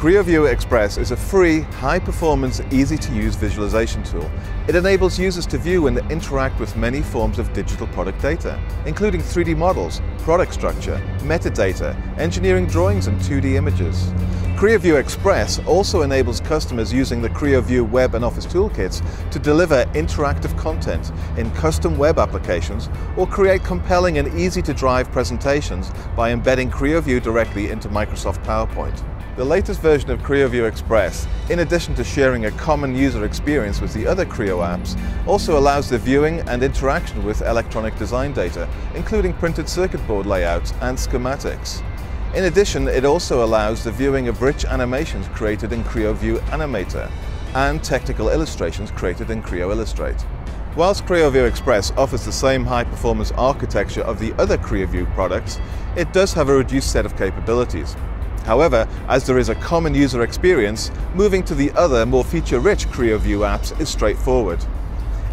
CreoView Express is a free, high-performance, easy-to-use visualization tool. It enables users to view and interact with many forms of digital product data, including 3D models, product structure, metadata, engineering drawings and 2D images. CreoView Express also enables customers using the CreoView Web and Office toolkits to deliver interactive content in custom web applications or create compelling and easy-to-drive presentations by embedding CreoView directly into Microsoft PowerPoint. The latest version of CreoView Express, in addition to sharing a common user experience with the other Creo apps, also allows the viewing and interaction with electronic design data, including printed circuit board layouts and schematics. In addition, it also allows the viewing of rich animations created in CreoView Animator and technical illustrations created in Creo Illustrate. Whilst CreoView Express offers the same high-performance architecture of the other CreoView products, it does have a reduced set of capabilities. However, as there is a common user experience, moving to the other, more feature-rich CreoView apps is straightforward.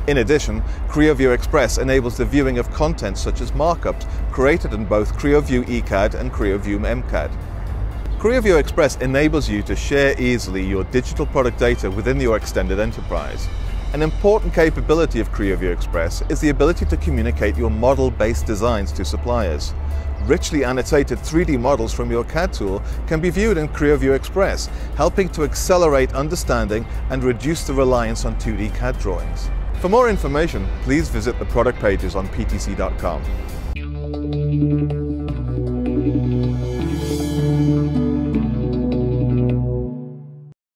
In addition, CreoView Express enables the viewing of content such as markups created in both CreoView ECAD and CreoView MCAD. CreoView Express enables you to share easily your digital product data within your extended enterprise. An important capability of CreoView Express is the ability to communicate your model-based designs to suppliers richly annotated 3D models from your CAD tool can be viewed in CreoView Express, helping to accelerate understanding and reduce the reliance on 2D CAD drawings. For more information, please visit the product pages on ptc.com.